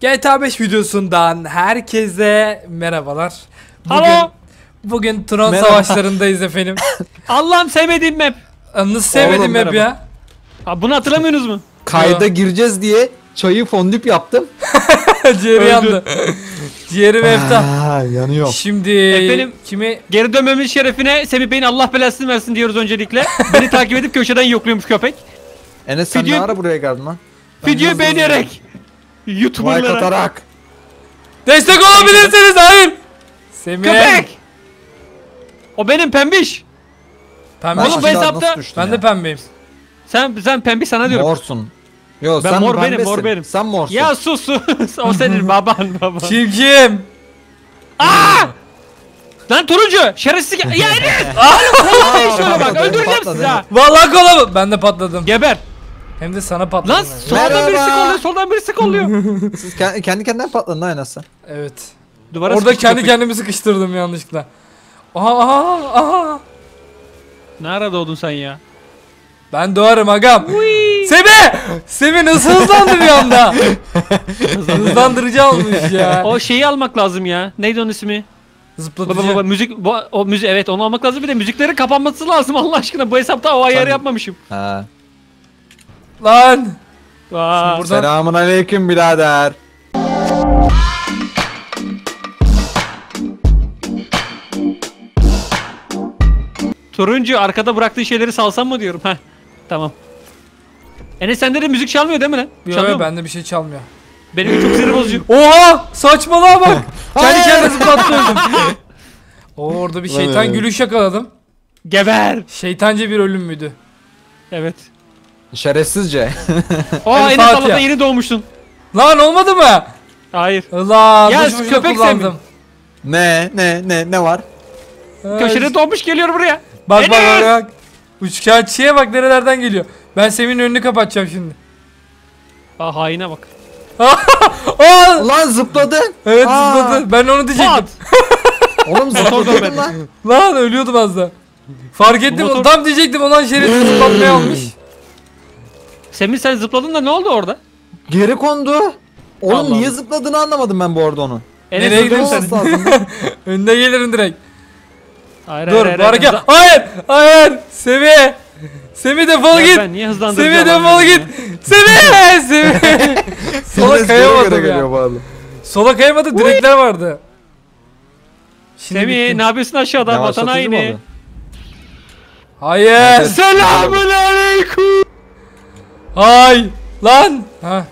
GTA 5 videosundan herkese merhabalar. Bugün, Alo. Bugün Tron Merhaba. savaşlarındayız efendim. Allah'ım sevmediğim map. Nasıl sevmedim hep ya. Ha, bunu hatırlamıyorsunuz mu? Kayda Yo. gireceğiz diye çayı fondip yaptım. Ciğeri Öldü. yandı. Ciğeri mefta. Yanıyor. Şimdi Efendim? kimi Geri dönmemin şerefine Semih Bey'in Allah belasını versin diyoruz öncelikle. Beni takip edip köşeden yokluyormuş köpek. Enes sen Video- ne ara buraya geldin lan? Videoyu hızlı beğenerek. Like YouTuber'lara. atarak. destek olabilirsiniz hayır. Semih. Köpek! O benim pembiş. Pembe. Oğlum, bu hesapta- ben ya? de pembeyim. Sen sen pembiş sana diyorum. Morsun. Yo Ben sen mor benim, mor benim. Sen morsun. Ya sus sus. o senin baban baba. Kim kim? Lan turuncu şerefsiz. Ya Enes. Aa, Şöyle bak öldüreceğim sizi ha. Vallahi kola Ben de patladım. Geber. Hem de sana patladım. Lan soldan birisi Merhaba. kolluyor soldan birisi kolluyor. Siz ke- kendi kendine patladın lan sen. Evet. Duvara Orada sıkıştı kendi köpek. kendimi sıkıştırdım yanlışlıkla. Aha aha aha. Nerede doğdun sen ya? Ben doğarım agam. Semi! Semi nasıl hızlandı bir anda? Hızlandırıcı almış ya. O şeyi almak lazım ya. Neydi onun ismi? Baba Zıplatıcı. baba müzik bu, o müzik evet onu almak lazım bir de müziklerin kapanması lazım Allah aşkına bu hesapta o ayarı yapmamışım. Ha. Lan. Aa, Burada- Selamun aleyküm birader. turuncu arkada bıraktığın şeyleri salsam mı diyorum. Heh. Tamam. Enes sende de müzik çalmıyor değil mi lan? Yok mu? bende bir şey çalmıyor. Benim çok sinir bozucu. Oha! Saçmalığa bak. Kendi Hayır. kendine zıplattırdım. Orada bir şeytan gülüş yakaladım. Geber. Şeytanca bir ölüm müydü? Evet. Şerefsizce. O Hadi Enes Fatih Allah'ta yeni doğmuştun. Lan olmadı mı? Hayır. Ulan Ya, boşu boşuna köpek kullandım. ne ne ne ne var? Ay, Köşede doğmuş geliyor buraya. Bak bak bak bak. Üçkağıtçıya bak nerelerden geliyor. Ben Semih'in önünü kapatacağım şimdi. Aa haine bak. Aa! Lan zıpladın. Evet Aa. zıpladı. Ben onu diyecektim. Pat. Oğlum zıpladın lan. Lan ölüyordum az da. Fark ettim motor- tam diyecektim olan şeridi zıplatmaya almış. Semih sen zıpladın da ne oldu orada? Geri kondu. Oğlum Allah niye zıpladığını anlamadım ben bu arada onun. Enes Nereye gidiyorsun lazım. Önüne gelirim direkt. Hayır, Dur hayır, bu hayır, hareket. hayır. Hayır! Hayır! Semih! Semih defol git! Ben niye hızlandırıcı Semih defol git! Semih! Semih! Sola kayamadım geliyor ya. Sola kayamadı direkler vardı. Şimdi Semih bittim. ne yapıyorsun aşağıda vatan haini? Hayır! Selamun aleyküm. Hay! Lan! Ha.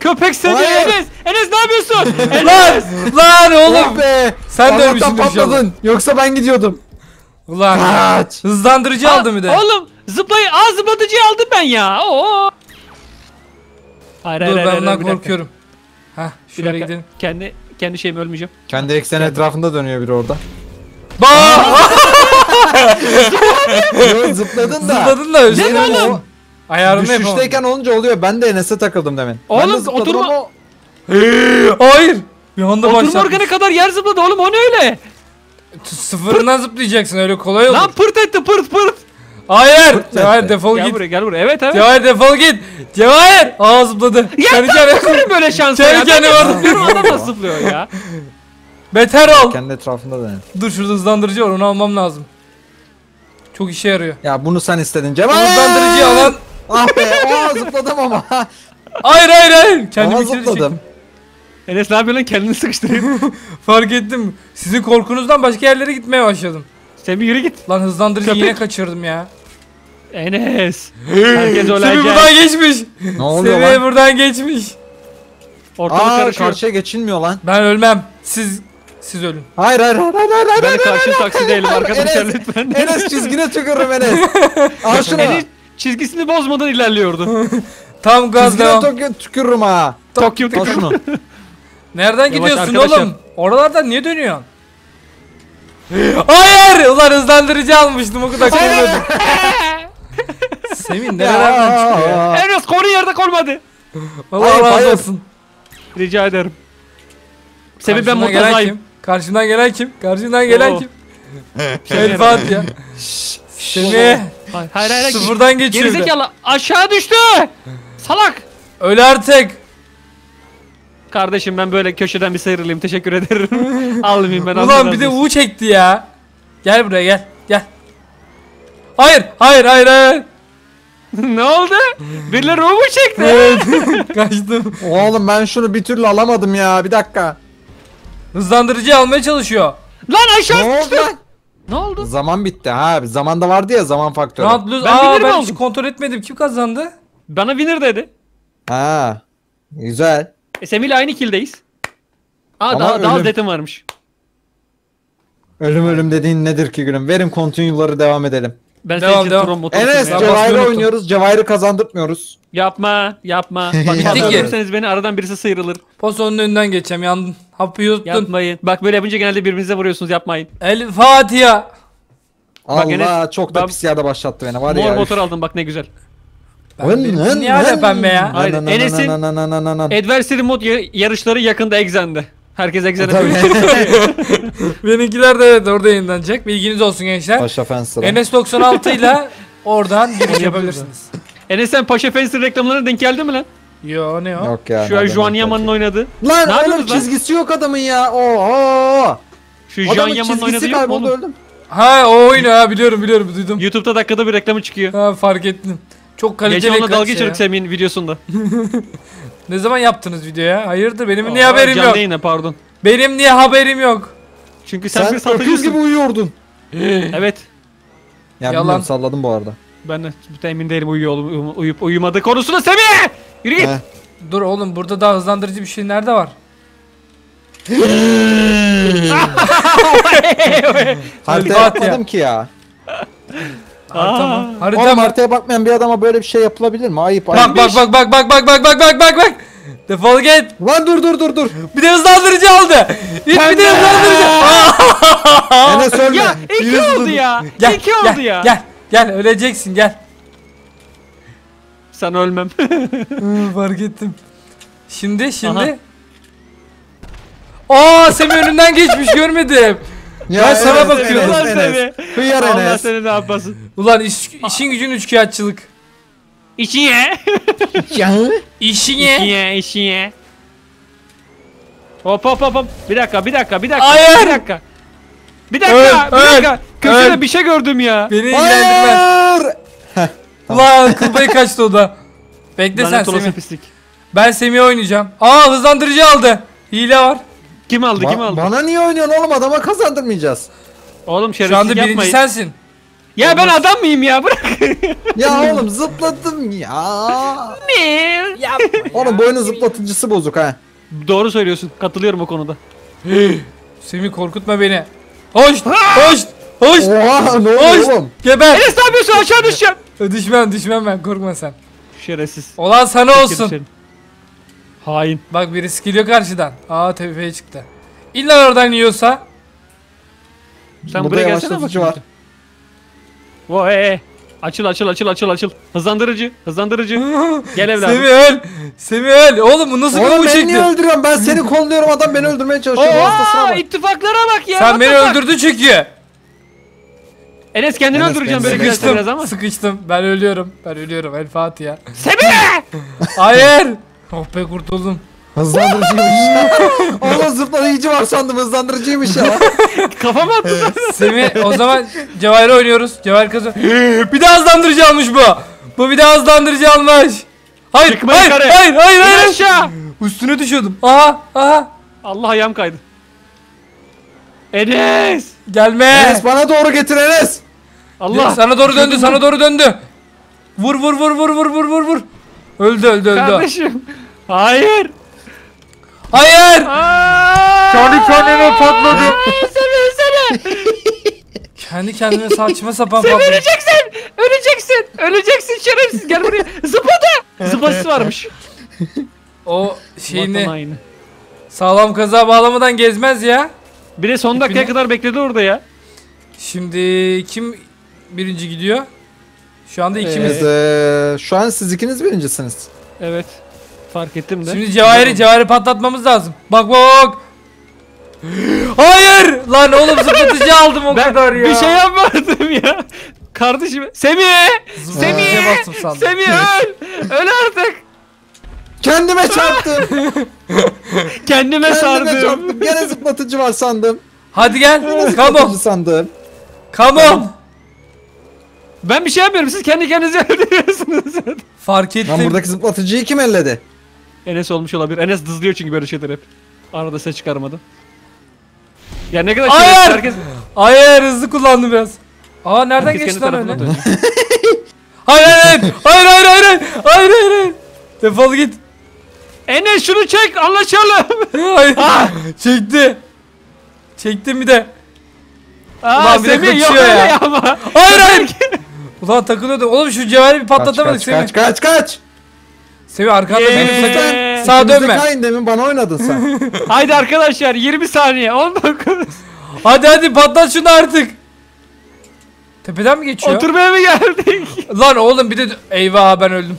Köpek seni Hayır. Enes. Enes ne yapıyorsun? Lan! Lan oğlum! Be. Sen de ölmüşsün inşallah. patladın. Yoksa ben gidiyordum. Ulan! Kaç. Hızlandırıcı Aa, aldım bir de. Oğlum zıplayı aa zıplatıcıyı aldım ben ya. Oo. Hayır Dur hayır ben hayır, bundan korkuyorum. Hah şöyle gidelim. Kendi kendi şeyimi ölmeyeceğim. Kendi ekseni etrafında dönüyor biri orada. Yo, zıpladın da. Zıpladın da özür Benim dilerim. o Ayarını yapamadım. Düşüşteyken olunca oluyor. Ben de Enes'e takıldım demin. ben Oğlum, de zıpladım oturma- ama o- Hayır! Bir anda Oturma başlattım. organı kadar yer zıpladı oğlum o ne öyle? Sıfırından zıplayacaksın öyle kolay olur. Lan pırt etti pırt pırt. Hayır! Pırt Cevahir defol Gel git. buraya gel buraya. Evet evet. Cevahir defol git. Cevahir! Aa zıpladı. Ya Kendi ben kendine- böyle şansa Kendi ya. Ben kendine de vardı. zıplıyorum adam nasıl zıplıyor ya? Beter ol. kendi etrafında dönüyor. Dur şurada hızlandırıcı var onu almam lazım. Çok işe yarıyor. Ya bunu sen istedin Cemal. Hızlandırıcıyı alan. Ah be. Aa zıpladım ama. Hayır hayır hayır. Kendimi ama içeri zıpladım. çektim. Enes ne yapıyorsun lan kendini sıkıştırayım. Fark ettim. Sizin korkunuzdan başka yerlere gitmeye başladım. Sen bir yürü git. Lan hızlandırıcı Köpek. yine kaçırdım ya. Enes. Herkes Semih ölecek. buradan geçmiş. Ne oluyor Semih lan? buradan geçmiş. Ortalık Aa karışıyor. karşıya geçilmiyor lan. Ben ölmem. Siz siz ölün. Hayır hayır hayır hayır hayır. hayır, Ben hayır, karşı hayır, taksi hayır, değilim hayır. arkadaşlar Enes, lütfen. Enes çizgine tükürürüm Enes. Al şunu. Enes çizgisini bozmadan ilerliyordu. Tam gaz Çizgine devam. tükür- tükürürüm ha. Tokyo şunu. Nereden Yavaş gidiyorsun arkadaşlar. oğlum? Oralardan niye dönüyorsun? Hayır! Ulan hızlandırıcı almıştım o kadar koymuyordum. Semih nerelerden çıkıyor ya? Enes konu yerde koymadı. Allah Hayır, razı hayır. olsun. Rica ederim. Sebebi ben Karşımdan gelen kim? Karşımdan gelen kim? Karşımdan gelen Oo. kim? Fatih ya. Semih. Hayır hayır hayır. Sıfırdan geçiyor. bir de. Gerizekalı aşağı düştü. Salak. Öl artık. Kardeşim ben böyle köşeden bir sıyrılayım teşekkür ederim. Almayayım ben. Ulan bir de. U çekti ya. Gel buraya gel. Gel. Hayır, hayır, hayır, hayır. ne oldu? Birileri mu çekti? Evet. Kaçtım. Oğlum ben şunu bir türlü alamadım ya. Bir dakika. Hızlandırıcı almaya çalışıyor. Lan aşağı lan? Ne oldu? Zaman bitti ha. Zamanda vardı ya zaman faktörü. Round lose. Ben Aa winner mi ben hiç oldum? kontrol etmedim. Kim kazandı? Bana winner dedi. Ha. Güzel. E Semih ile aynı killdeyiz. Aa Ama daha, daha az ölüm. detim varmış. Ölüm ölüm dediğin nedir ki gülüm? Verin continue'ları devam edelim. Ben Devam, senin için devam. Tron motoru Enes sürmeye- Cevahir'i oynuyoruz. Cevahir'i kazandırtmıyoruz. Yapma yapma. Bak fazla ya. beni aradan birisi sıyrılır. Posonun önünden geçeceğim. Yandın. Hapı yuttun. Yapmayın. Bak böyle yapınca genelde birbirinize vuruyorsunuz yapmayın. El Fatiha. Allah Enes, çok da ben- pis yerde başlattı beni var Mor ya. motor aldım bak ne güzel. Ben benim- Niye hala pembe ya? Hayır, Enes'in-. Adversary mod ya- yarışları yakında Exen'de. Herkes Tabii. Benimkiler de evet orada yayınlanacak. Bilginiz olsun gençler. Paşa Fenster'a. Enes 96 ile oradan giriş yapabilirsiniz. Enes sen Paşa Fencer reklamlarına denk geldi mi lan? Yo ne o? Yok ya. Şu an Juan Yaman'ın oynadı. Lan Ne oğlum çizgisi yok adamın ya. Oo. Şu Juan Yaman'ın çizgisi yok mu oğlum? öldüm. Ha o oyunu ha biliyorum biliyorum duydum. YouTube'da dakikada bir reklamı çıkıyor. Ha fark ettim. Çok kaliteli Geçen onunla dalga şey geçirdik. Semih'in videosunda. Ne zaman yaptınız videoya? Hayırdır benim niye Aa, haberim canlı yok? yayına pardon. Benim niye haberim yok? Çünkü sen, Sen bir satıcısın. gibi uyuyordun. Evet. Ya Yalan. bilmiyorum salladım bu arada. Ben de emin değilim uyuyor, uyup uyumadığı konusunda Semih! Yürü git. Heh. Dur oğlum burada daha hızlandırıcı bir şey nerede var? Haritaya Fatih ya. ki ya. Harita mı? Aa. Harita Oğlum mı? haritaya bakmayan bir adama böyle bir şey yapılabilir mi? Ayıp Bak ayıp. bak bak bak bak bak bak bak bak bak bak bak. Defol git. Lan dur dur dur dur. Bir de hızlandırıcı aldı. İt bir de hızlandırıcı. Aa! Enes ölme. Ya iki Yüz oldu dur. ya. Gel, iki gel, oldu ya. Gel gel öleceksin gel. Sen ölmem. Hı, Fark ettim. Şimdi şimdi. Aa Semih önünden geçmiş görmedim. Ya Ben sana Enes, bakıyorum. Enes, Ulan Enes. Semih. Hıyar Allah seni ne yapmasın. Ulan iş, işin gücün üçkağıtçılık. İşi ye. İşin İşi ye. ye, işi ye. Hop hop hop hop. Bir dakika, bir dakika, bir dakika. Hayır. Bir dakika. Bir dakika, Öl, bir dakika. Köşede bir şey gördüm ya. Beni ilgilendirmez. Hayır. Ulan kıl payı kaçtı o da. Bekle sen Semih. Ben Semih'i oynayacağım. Aa hızlandırıcı aldı. Hile var. Kim aldı, kim aldı? bana niye oynuyorsun oğlum adama kazandırmayacağız. Oğlum Şu anda şerefsiz birinci yapmayın. sensin. Ya ben adam mıyım ya? Bırak. Ya oğlum zıpladım ya. Ne? Oğlum bu oyunun zıplatıcısı bozuk ha. Doğru söylüyorsun. Katılıyorum o konuda. Semih korkutma beni. Hoş, hoş, hoş, Oha ne hoş. oluyor oğlum? Geber. Enes ne yapıyorsun? Aşağı düşeceğim. Düşmem, düşmem ben. Korkma sen. Şerefsiz. Olan sana olsun. Hain. Bak biri geliyor karşıdan. Aa tepeye çıktı. İlla oradan yiyorsa. Sen Burada buraya gelsene yavaşlatıcı bakayım. Vay. Açıl açıl açıl açıl açıl. Hızlandırıcı. Hızlandırıcı. Gel evladım. Semih öl. Semih öl. Oğlum bu nasıl bir Oğlum bu beni niye şekli? öldürüyorsun? Ben seni kolluyorum adam beni öldürmeye çalışıyor. Oo, bak. ittifaklara bak ya. Sen what beni the fuck? öldürdün çünkü. Enes kendini Enes öldüreceğim beni böyle Sıkıştım. biraz ama. Sıkıştım. Ben ölüyorum. Ben ölüyorum. El Fatiha. Semih! Hayır. Oh be kurtuldum. Hızlandırıcıymış. Oğlum zıplayıcı var sandım hızlandırıcıymış ya. Kafama attı. Semih o zaman Cevahir oynuyoruz. Cevahir kazan. bir daha hızlandırıcı almış bu. Bu bir daha hızlandırıcı almış. Hayır, Çıkma hayır, yukarı. hayır, hayır, İn hayır. aşağı. Üstüne düşüyordum. Aha, aha. Allah ayağım kaydı. Enes! Gelme. Enes bana doğru getir Enes. Allah! Sana doğru döndü, sana doğru döndü. Vur, vur, vur, vur, vur, vur, vur, vur. Öldü, öldü, öldü. Kardeşim! Hayır! Hayır. Kendi kendine patladı. Seni seni! Kendi kendine saçma sapan Sen patladı. öleceksin! Öleceksin! Öleceksin şerefsiz! Gel buraya! Zıpladı! Zıpası varmış. O şeyini sağlam kaza bağlamadan gezmez ya. Bir de son dakikaya kadar bekledi orada ya. Şimdi kim birinci gidiyor? Şu anda ikimiz. Eee, şu an siz ikiniz birincisiniz. Evet. Fark ettim de. Şimdi Cevahir'i Cevahir'i patlatmamız lazım. Bak bak. Hayır! Lan oğlum zıplatıcı aldım o ben kadar ya. bir şey yapmadım ya. Kardeşim Semih! Semih! bastım sandım. Semih öl! Öl artık! Kendime çarptım. kendime Kendime sardım. çarptım. Gene zıplatıcı var sandım. Hadi gel. Come on. sandım. Come on. Ben bir şey yapmıyorum siz kendi kendinize öldürüyorsunuz. Fark Lan ettim. buradaki zıplatıcıyı kim elledi? Enes olmuş olabilir. Enes dızlıyor çünkü böyle şeyler hep. Arada ses çıkarmadı. Ya ne kadar Hayır! şerefsiz herkes. Hayır hızlı kullandım biraz. Aa nereden herkes geçti kendi lan öyle? Hayır hayır hayır hayır hayır hayır hayır hayır defol git Enes şunu çek anlaşalım. hayır çekti çektim bir de Aa, Ulan bir de Semih yok kaçıyor öyle ya. hayır hayır ulan takılıyordum oğlum şu cevheri bir Kaç patlatamadık kaç Semih kaç kaç kaç. Semih arkanda Yeee. benim sakın Ee, sağa dönme Kain demin bana oynadın sen. Haydi arkadaşlar 20 saniye 19. hadi hadi patlat şunu artık tepeden mi geçiyor Oturmaya mı geldik? lan oğlum bir de eyvah ben öldüm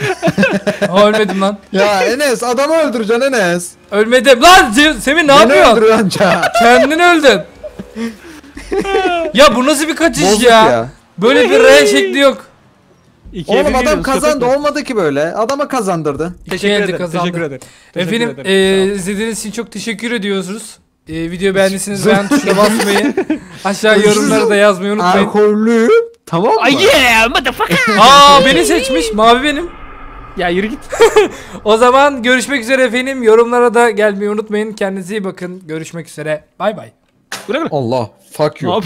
ölmedim lan ya Enes adamı öldüreceksin Enes. ölmedim lan Se- Semih ne Beni yapıyorsun öldürüyor anca. kendin öldün ya bu nasıl bir kaçış Bozuk ya? ya. Böyle bir R şekli yok. İkiye Oğlum bir adam gidiyoruz, kazandı mi? olmadı ki böyle. Adama kazandırdı. Teşekkür ederim. kazandı. Teşekkür ederim. Teşekkür Efendim ederim. e, izlediğiniz için çok teşekkür ediyoruz. E, video beğendiyseniz beğen tuşuna basmayı, aşağı yorumlara da yazmayı unutmayın. Alkollü. Tamam mı? Ay yeah motherfucker. Aa beni seçmiş, mavi benim. ya yürü git. O zaman görüşmek üzere efendim. Yorumlara da gelmeyi unutmayın. Kendinize iyi bakın. Görüşmek üzere. Bay bay. Bırak Allah. Fuck you.